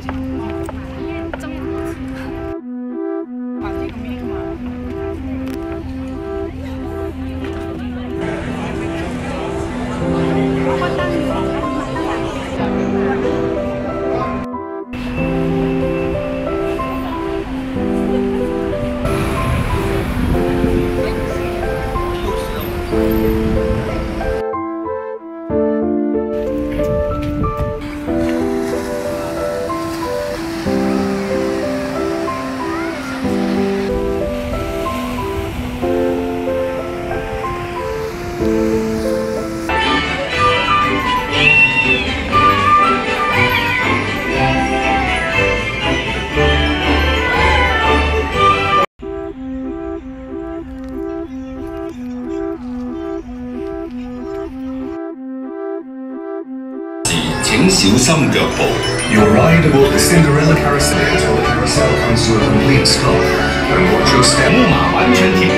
좀 많이 좀 请小心脚步。 Your ride aboard the Cinderella Carousel until the carousel comes to a complete stop. And watch your step. 木马完全停。